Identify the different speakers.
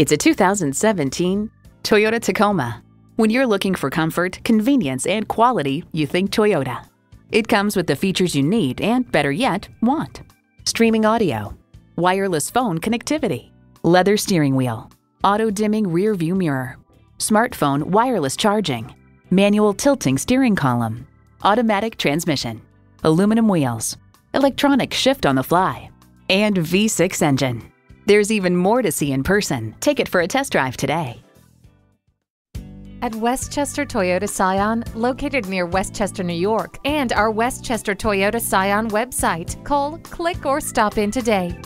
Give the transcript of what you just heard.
Speaker 1: It's a 2017 Toyota Tacoma. When you're looking for comfort, convenience, and quality, you think Toyota. It comes with the features you need and, better yet, want. Streaming audio, wireless phone connectivity, leather steering wheel, auto-dimming rear view mirror, smartphone wireless charging, manual tilting steering column, automatic transmission, aluminum wheels, electronic shift on the fly, and V6 engine. There's even more to see in person. Take it for a test drive today.
Speaker 2: At Westchester Toyota Scion, located near Westchester, New York, and our Westchester Toyota Scion website. Call, click, or stop in today.